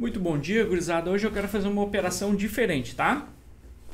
Muito bom dia, gurizada. Hoje eu quero fazer uma operação diferente, tá?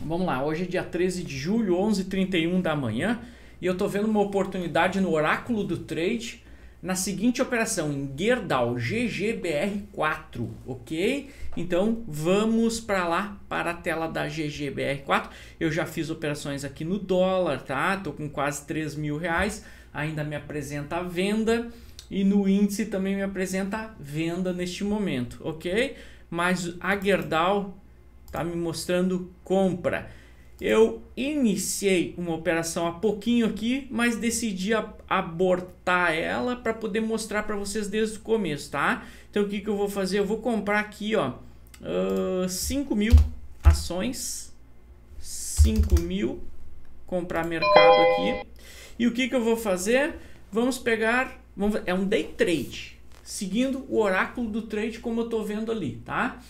Vamos lá, hoje é dia 13 de julho, 11h31 da manhã e eu tô vendo uma oportunidade no oráculo do trade na seguinte operação, em Gerdau GGBR4, ok? Então vamos para lá, para a tela da GGBR4. Eu já fiz operações aqui no dólar, tá? Tô com quase 3 mil reais, ainda me apresenta a venda e no índice também me apresenta venda neste momento, ok? Mas a Gerdau está me mostrando compra. Eu iniciei uma operação há pouquinho aqui, mas decidi abortar ela para poder mostrar para vocês desde o começo, tá? Então o que, que eu vou fazer? Eu vou comprar aqui, ó, uh, 5 mil ações, 5 mil, comprar mercado aqui. E o que, que eu vou fazer? Vamos pegar Vamos, é um day trade, seguindo o oráculo do trade como eu estou vendo ali, tá?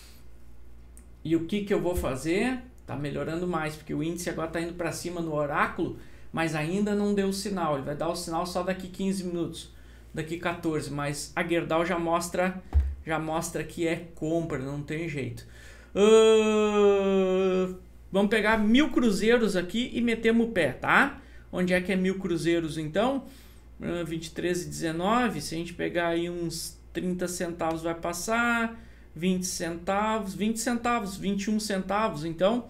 E o que, que eu vou fazer? Tá melhorando mais, porque o índice agora está indo para cima no oráculo, mas ainda não deu o sinal. Ele vai dar o sinal só daqui 15 minutos, daqui 14, mas a Gerdau já mostra, já mostra que é compra, não tem jeito. Uh, vamos pegar mil cruzeiros aqui e metemos o pé, tá? Onde é que é mil cruzeiros então? 23 e 19, se a gente pegar aí uns 30 centavos vai passar, 20 centavos, 20 centavos, 21 centavos, então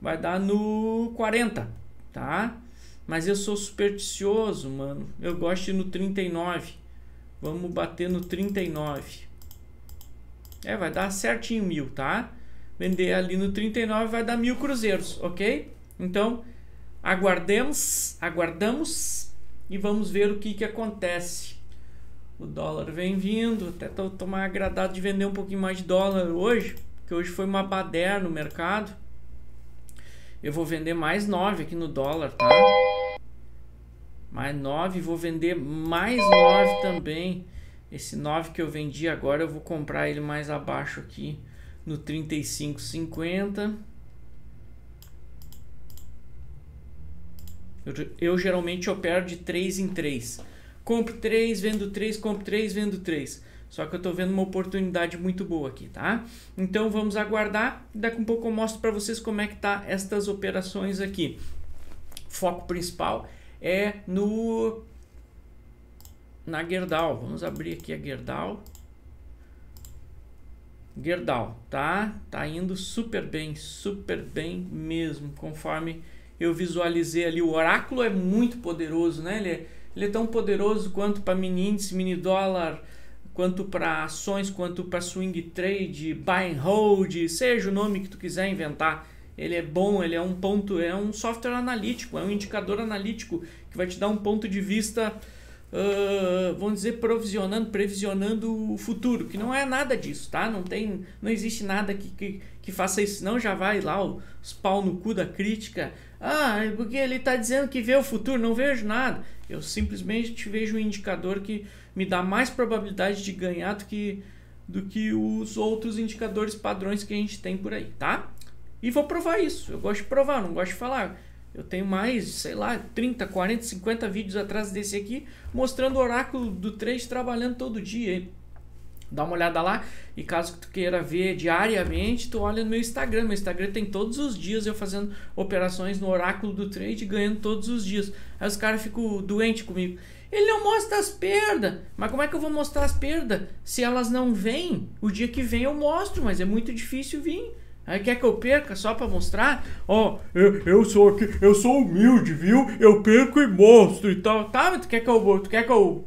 vai dar no 40, tá? Mas eu sou supersticioso, mano. Eu gosto de ir no 39. Vamos bater no 39. É, vai dar certinho mil, tá? Vender ali no 39 vai dar mil cruzeiros, ok? Então, aguardemos, aguardamos e vamos ver o que, que acontece. O dólar vem vindo, até tô mais agradado de vender um pouquinho mais de dólar hoje, porque hoje foi uma bader no mercado. Eu vou vender mais 9 aqui no dólar, tá? Mais 9, vou vender mais 9 também. Esse 9 que eu vendi agora, eu vou comprar ele mais abaixo aqui no 35,50. Eu, eu geralmente opero de 3 em 3. Compro 3, vendo 3, compro 3, vendo 3. Só que eu estou vendo uma oportunidade muito boa aqui, tá? Então vamos aguardar. Daqui um pouco eu mostro para vocês como é que tá estas operações aqui. Foco principal é no na Gerdau. Vamos abrir aqui a Gerdau. Gerdau, tá? Tá indo super bem, super bem mesmo, conforme eu visualizei ali. O oráculo é muito poderoso, né? Ele é, ele é tão poderoso quanto para mini índice, mini dólar, quanto para ações, quanto para swing trade, buy and hold, seja o nome que tu quiser inventar. Ele é bom, ele é um ponto, é um software analítico, é um indicador analítico que vai te dar um ponto de vista uh, vamos dizer, provisionando, previsionando o futuro, que não é nada disso, tá? Não tem, não existe nada que, que, que faça isso, não já vai lá os pau no cu da crítica. Ah, é porque ele está dizendo que vê o futuro, não vejo nada. Eu simplesmente vejo um indicador que me dá mais probabilidade de ganhar do que, do que os outros indicadores padrões que a gente tem por aí, tá? E vou provar isso. Eu gosto de provar, não gosto de falar. Eu tenho mais, sei lá, 30, 40, 50 vídeos atrás desse aqui, mostrando o oráculo do trade trabalhando todo dia. Dá uma olhada lá e caso tu queira ver diariamente, tu olha no meu Instagram. Meu Instagram tem todos os dias eu fazendo operações no oráculo do trade, ganhando todos os dias. Aí os caras ficam doentes comigo. Ele não mostra as perdas. Mas como é que eu vou mostrar as perdas se elas não vêm? O dia que vem eu mostro, mas é muito difícil vir. Aí quer que eu perca só para mostrar? Ó, oh, eu, eu sou aqui, eu sou humilde, viu? Eu perco e mostro e tal. Tá, mas tu quer que eu, tu quer que eu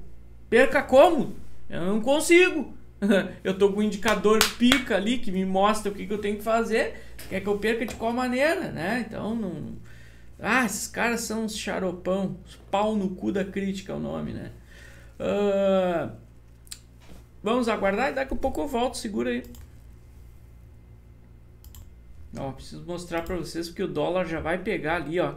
perca como? Eu não consigo. eu tô com um indicador pica ali que me mostra o que, que eu tenho que fazer. Quer que eu perca de qual maneira, né? Então não. Ah, esses caras são uns charopão. Pau no cu da crítica é o nome, né? Uh... Vamos aguardar e daqui a pouco eu volto. Segura aí. Ó, preciso mostrar para vocês porque o dólar já vai pegar ali, ó.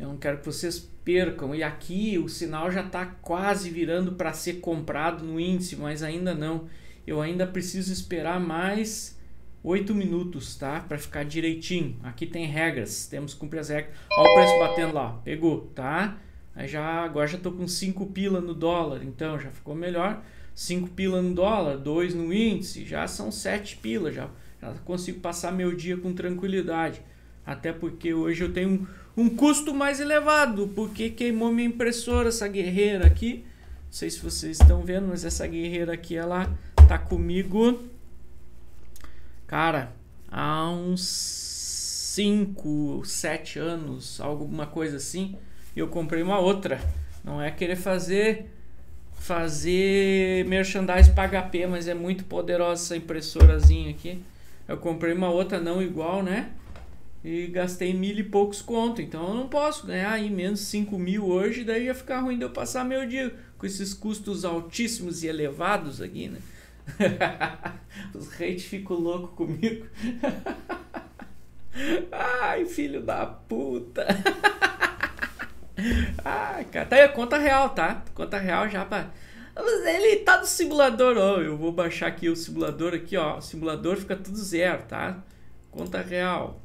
Eu não quero que vocês percam. E aqui o sinal já está quase virando para ser comprado no índice, mas ainda não. Eu ainda preciso esperar mais 8 minutos, tá? Para ficar direitinho. Aqui tem regras, temos que cumprir as regras. Olha o preço batendo lá, pegou, tá? Aí já, agora já tô com 5 pila no dólar, então já ficou melhor. 5 pila no dólar, 2 no índice, já são 7 pila, já, já consigo passar meu dia com tranquilidade. Até porque hoje eu tenho um, custo mais elevado, porque queimou minha impressora, essa guerreira aqui. Não sei se vocês estão vendo, mas essa guerreira aqui, ela tá comigo, cara, há uns 5, 7 anos, alguma coisa assim. E eu comprei uma outra. Não é querer fazer fazer merchandise para HP, mas é muito poderosa essa impressorazinha aqui. Eu comprei uma outra não igual, né? E gastei mil e poucos conto. Então eu não posso ganhar aí menos 5 mil hoje. Daí ia ficar ruim de eu passar meu dia com esses custos altíssimos e elevados aqui, né? Os haters ficam loucos comigo. Ai, filho da puta. Ai, cara, tá aí conta real, tá? Conta real já pra. Mas ele tá no simulador, ó. Eu vou baixar aqui o simulador aqui, ó. O simulador fica tudo zero, tá? Conta real.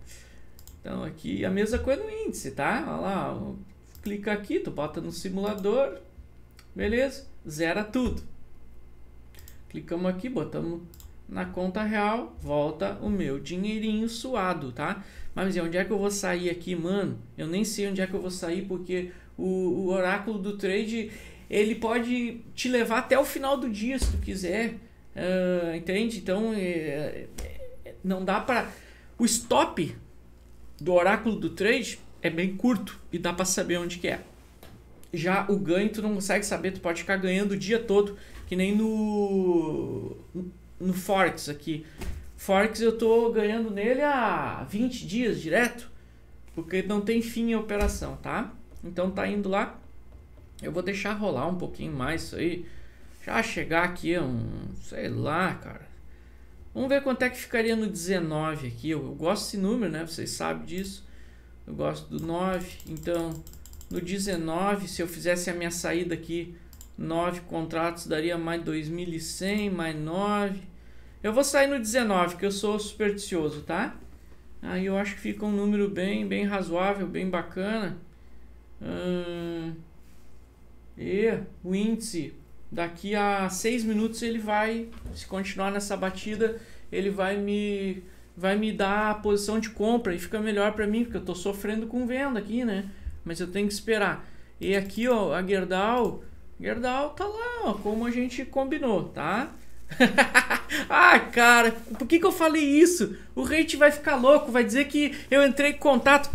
Então aqui a mesma coisa no índice, tá? Olha lá, clica aqui, tu bota no simulador, beleza? Zera tudo. Clicamos aqui, botamos na conta real, volta o meu dinheirinho suado, tá? Mas onde é que eu vou sair aqui, mano? Eu nem sei onde é que eu vou sair porque o, o oráculo do trade ele pode te levar até o final do dia se tu quiser, uh, entende? Então é, é, não dá para o stop do oráculo do trade é bem curto e dá para saber onde que é. Já o ganho tu não consegue saber, tu pode ficar ganhando o dia todo, que nem no no Forex aqui. Forex eu tô ganhando nele há 20 dias direto, porque não tem fim a operação, tá? Então tá indo lá. Eu vou deixar rolar um pouquinho mais isso aí. Já chegar aqui um, sei lá, cara. Vamos ver quanto é que ficaria no 19 aqui. Eu, eu gosto desse número, né? Vocês sabem disso. Eu gosto do 9. Então, no 19, se eu fizesse a minha saída aqui 9 contratos daria mais 2.100, mais 9. Eu vou sair no 19, que eu sou supersticioso, tá? Aí eu acho que fica um número bem, bem razoável, bem bacana. Hum, e o índice, daqui a 6 minutos ele vai, se continuar nessa batida, ele vai me vai me dar a posição de compra e fica melhor para mim, porque eu estou sofrendo com venda aqui, né? Mas eu tenho que esperar. E aqui, ó, a Gerdau Gerdau tá lá, ó, como a gente combinou, tá? ah, cara, por que, que eu falei isso? O rate vai ficar louco, vai dizer que eu entrei em contato.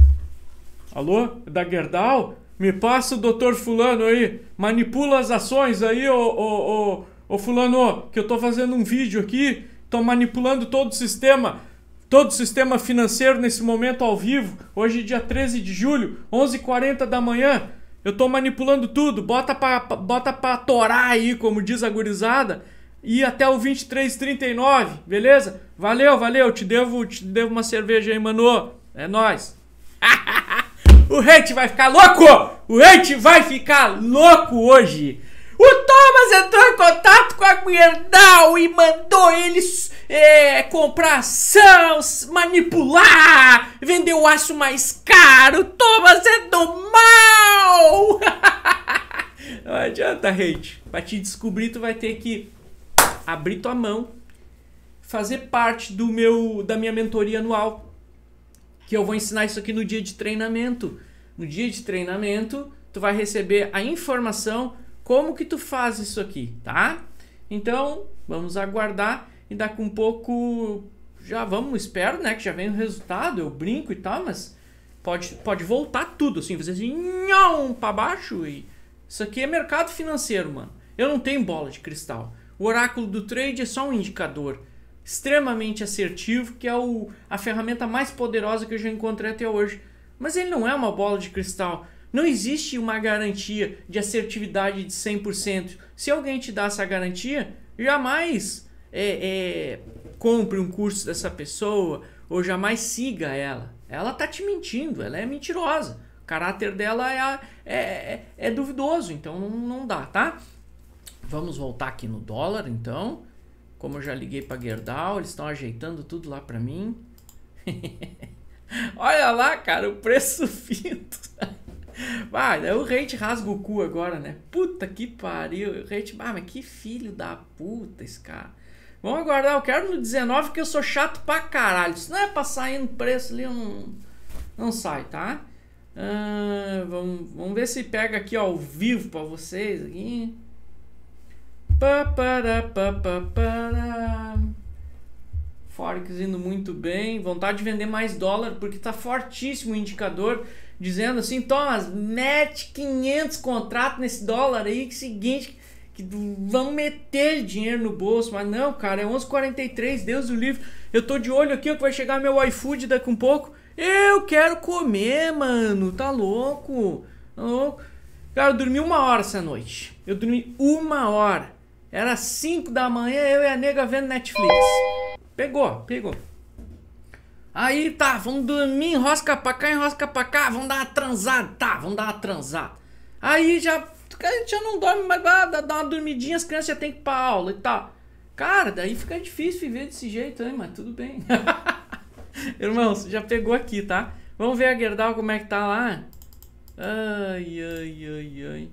Alô? Da Gerdau? Me passa o doutor Fulano aí. Manipula as ações aí, ô, ô, ô, ô Fulano, que eu tô fazendo um vídeo aqui. Tô manipulando todo o sistema. Todo o sistema financeiro nesse momento ao vivo. Hoje, dia 13 de julho, 11h40 da manhã. Eu tô manipulando tudo, bota pra, bota pra torar aí, como diz a gurizada, e até o 23,39, beleza? Valeu, valeu, te devo, te devo uma cerveja aí, mano. É nóis. o hate vai ficar louco! O hate vai ficar louco hoje! O Thomas entrou em contato com a Guerdal e mandou eles é, comprar ação, manipular, vender o aço mais caro. Thomas é do mal! Não adianta, hate. Pra te descobrir, tu vai ter que abrir tua mão, fazer parte do meu da minha mentoria anual. Que eu vou ensinar isso aqui no dia de treinamento. No dia de treinamento, tu vai receber a informação como que tu faz isso aqui, tá? Então, vamos aguardar e daqui um pouco já vamos, espero, né, que já venha o resultado, eu brinco e tal, mas pode, pode voltar tudo, assim, fazer assim, nhão, pra baixo e... Isso aqui é mercado financeiro, mano. Eu não tenho bola de cristal. O oráculo do trade é só um indicador extremamente assertivo, que é o, a ferramenta mais poderosa que eu já encontrei até hoje. Mas ele não é uma bola de cristal. Não existe uma garantia de assertividade de 100%. Se alguém te dá essa garantia, jamais é, é, compre um curso dessa pessoa ou jamais siga ela. Ela tá te mentindo, ela é mentirosa. O caráter dela é, é, é, é duvidoso, então não, não dá, tá? Vamos voltar aqui no dólar, então. Como eu já liguei para Gerdau, eles estão ajeitando tudo lá para mim. Olha lá, cara, o preço fito. Vai, o rate rasga o cu agora, né? Puta que pariu. O rate, ah, mas que filho da puta esse cara. Vamos aguardar, eu quero no 19 porque eu sou chato pra caralho. Se não é pra sair no preço ali, eu não, não sai, tá? Uh, vamos, vamos ver se pega aqui ó, ao vivo pra vocês aqui. Forex indo muito bem. Vontade de vender mais dólar porque tá fortíssimo o indicador dizendo assim: Thomas, mete 500 contratos nesse dólar aí, que seguinte, que vão meter dinheiro no bolso. Mas não, cara, é 11,43, Deus do livre. Eu tô de olho aqui, ó, que vai chegar meu iFood daqui um pouco. Eu quero comer, mano, tá louco? Tá louco? Cara, eu dormi uma hora essa noite. Eu dormi uma hora. Era 5 da manhã, eu e a nega vendo Netflix. Pegou, pegou. Aí tá, vamos dormir, enrosca pra cá, enrosca pra cá, vamos dar uma transada. Tá, vamos dar uma transada. Aí já. A gente já não dorme mais, dá, dá uma dormidinha, as crianças já tem que ir pra aula e tal. Cara, daí fica difícil viver desse jeito, hein, mas tudo bem. Irmão, você já pegou aqui, tá? Vamos ver a Gerdau como é que tá lá. Ai, ai, ai, ai.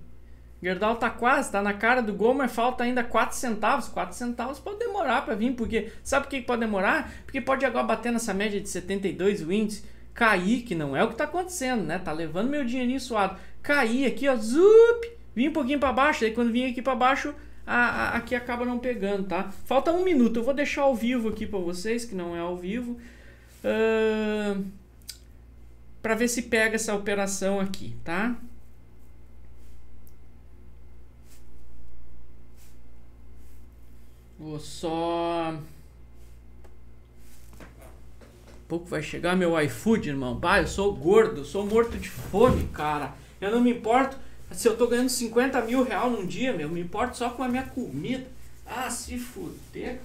Gerdau tá quase, tá na cara do gol, mas falta ainda 4 centavos. 4 centavos pode demorar para vir, porque sabe por que pode demorar? Porque pode agora bater nessa média de 72 o índice, cair, que não é o que tá acontecendo, né? Tá levando meu dinheirinho suado. Cair aqui, ó, zup, vir um pouquinho para baixo, aí quando vir aqui para baixo, a, a, aqui acaba não pegando, tá? Falta um minuto, eu vou deixar ao vivo aqui para vocês, que não é ao vivo. Uh, para ver se pega essa operação aqui, tá? Vou só. Pouco vai chegar meu iFood, irmão. Bah, eu sou gordo, eu sou morto de fome, cara. Eu não me importo se eu tô ganhando 50 mil real num dia, meu. Me importo só com a minha comida. Ah, se fuder.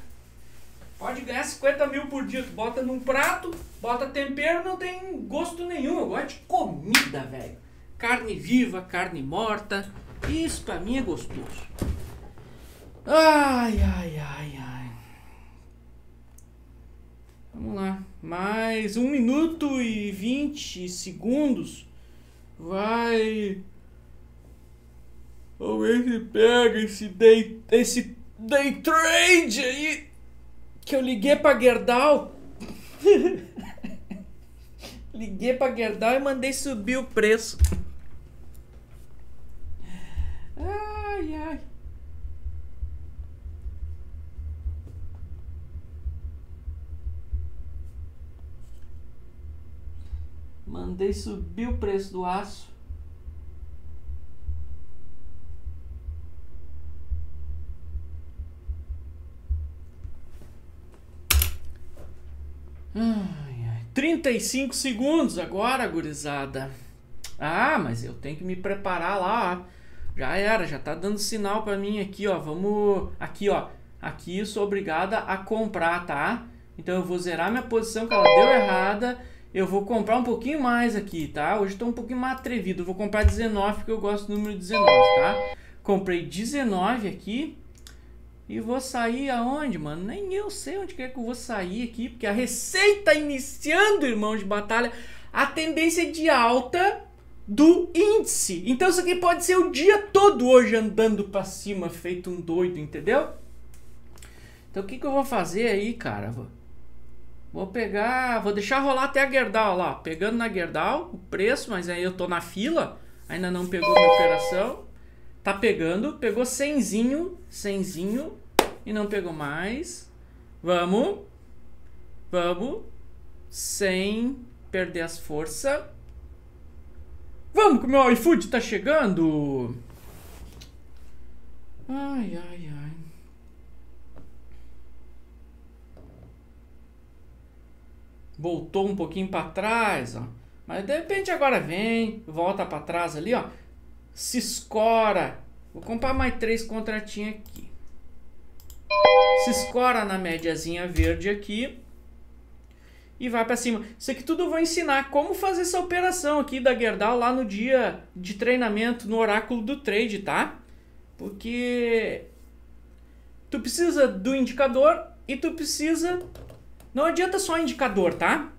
Pode ganhar 50 mil por dia. Tu bota num prato, bota tempero, não tem gosto nenhum. Eu gosto de comida, velho. Carne viva, carne morta. Isso pra mim é gostoso. Ai, ai, ai, ai. Vamos lá. Mais um minuto e vinte segundos. Vai. Ver se pega esse day, esse day trade aí. Que eu liguei pra Gerdau. liguei pra Gerdau e mandei subir o preço. Ai, ai. Mandei subir o preço do aço. Ai, ai. 35 segundos agora, gurizada. Ah, mas eu tenho que me preparar lá. Já era, já tá dando sinal para mim aqui, ó. Vamos aqui, ó. Aqui eu sou obrigada a comprar, tá? Então eu vou zerar minha posição que ela deu errada eu vou comprar um pouquinho mais aqui, tá? Hoje estou um pouquinho mais atrevido. Vou comprar 19 porque eu gosto do número 19, tá? Comprei 19 aqui. E vou sair aonde, mano? Nem eu sei onde que é que eu vou sair aqui. Porque a receita iniciando, irmão de batalha. A tendência de alta do índice. Então isso aqui pode ser o dia todo hoje andando para cima, feito um doido, entendeu? Então o que, que eu vou fazer aí, cara? Vou pegar, vou deixar rolar até a Gerdau lá, pegando na Gerdau o preço, mas aí eu tô na fila, ainda não pegou minha operação. Tá pegando, pegou cenzinho, cenzinho e não pegou mais. Vamos, vamos, sem perder as forças. Vamos que o meu iFood tá chegando. Ai, ai, ai. Voltou um pouquinho para trás, ó. Mas de repente agora vem, volta para trás ali, ó. Se escora. Vou comprar mais três contratinhos aqui. Se escora na médiazinha verde aqui. E vai para cima. Isso aqui tudo eu vou ensinar como fazer essa operação aqui da Gerdau lá no dia de treinamento no oráculo do trade, tá? Porque tu precisa do indicador e tu precisa não adianta só indicador, tá?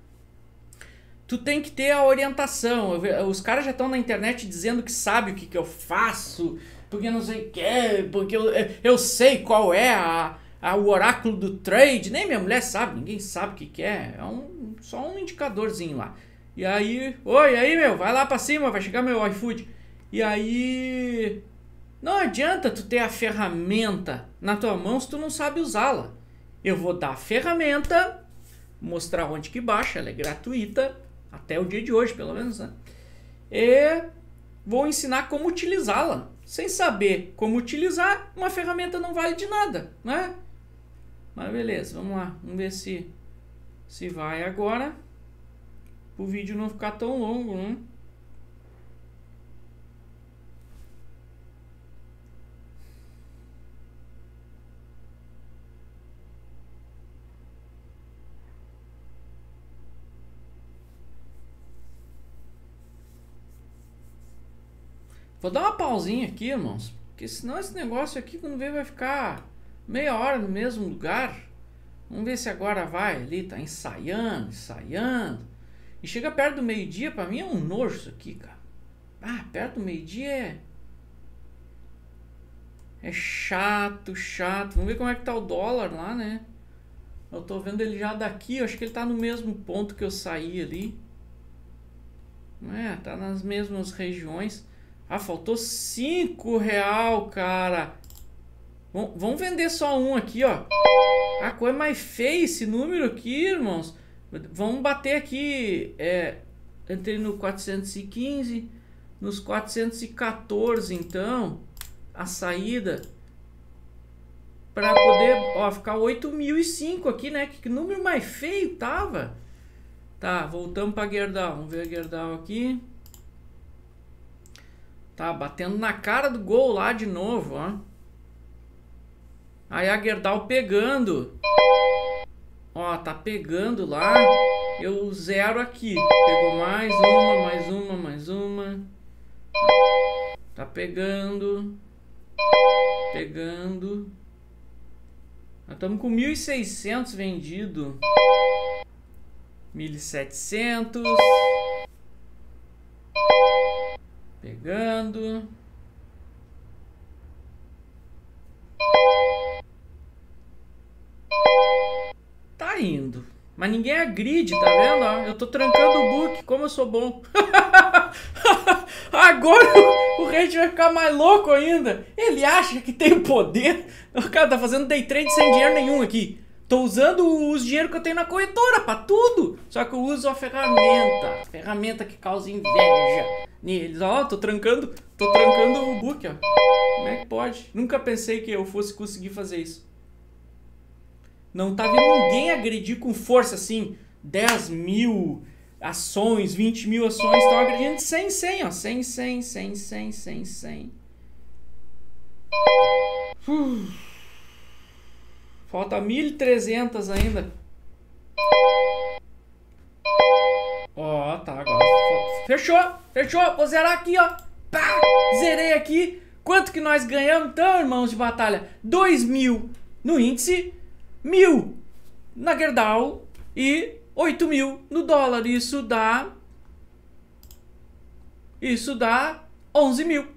Tu tem que ter a orientação. Os caras já estão na internet dizendo que sabe o que, que eu faço, porque não sei o que, porque eu, eu sei qual é a, a, o oráculo do trade. Nem minha mulher sabe, ninguém sabe o que, que é. É um, só um indicadorzinho lá. E aí, oi, aí meu, vai lá pra cima, vai chegar meu iFood. E aí, não adianta tu ter a ferramenta na tua mão se tu não sabe usá-la. Eu vou dar a ferramenta, mostrar onde que baixa, ela é gratuita, até o dia de hoje, pelo menos, né? E vou ensinar como utilizá-la. Sem saber como utilizar, uma ferramenta não vale de nada, né? Mas beleza, vamos lá, vamos ver se se vai agora. O vídeo não ficar tão longo, né? Vou dar uma pausinha aqui, irmãos. Porque senão esse negócio aqui, quando vem, vai ficar meia hora no mesmo lugar. Vamos ver se agora vai ali, tá ensaiando, ensaiando. E chega perto do meio-dia, para mim é um nojo isso aqui, cara. Ah, perto do meio-dia é. É chato, chato. Vamos ver como é que tá o dólar lá, né? Eu tô vendo ele já daqui, eu acho que ele tá no mesmo ponto que eu saí ali. É, tá nas mesmas regiões. Ah, faltou 5 real, cara. vamos vender só um aqui, ó. Ah, qual é mais feio esse número aqui, irmãos? Vamos bater aqui. É, entrei no 415, nos 414, então. A saída. Para poder, ó, ficar 8.005 aqui, né? Que, número mais feio tava. Tá, voltamos para Gerdau. Vamos ver a Gerdau aqui. Tá batendo na cara do gol lá de novo, ó. Aí a Gerdau pegando. Ó, tá pegando lá. Eu zero aqui. Pegou mais uma, mais uma, mais uma. Tá pegando. Pegando. Nós estamos com 1.600 vendido. 1.700. Pegando. Tá indo. Mas ninguém agride, tá vendo? Eu tô trancando o book, como eu sou bom. Agora o rei vai ficar mais louco ainda. Ele acha que tem poder. O cara tá fazendo day trade sem dinheiro nenhum aqui. Tô usando os dinheiro que eu tenho na corretora para tudo. Só que eu uso a ferramenta. A ferramenta que causa inveja neles. Ó, tô trancando, tô trancando o book, ó. Como é que pode? Nunca pensei que eu fosse conseguir fazer isso. Não tá vendo ninguém agredir com força assim. 10 mil ações, 20 mil ações. Estão agredindo 100, 100, ó. 100, 100, 100, 100, 100, 100. Uh. Falta 1.300 ainda. Ó, tá, agora. Fechou, fechou. Vou zerar aqui, ó. Pá, zerei aqui. Quanto que nós ganhamos então, irmãos de batalha? 2 mil no índice, mil na Gerdau e 8 mil no dólar. Isso dá... Isso dá 11 mil.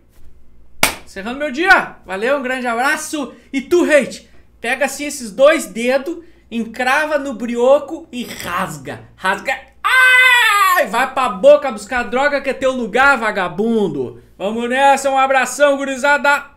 Encerrando meu dia. Valeu, um grande abraço. E tu, hate, Pega assim esses dois dedos, encrava no brioco e rasga. Rasga. Ai! Vai pra boca buscar droga que é teu lugar, vagabundo. Vamos nessa, um abração, gurizada.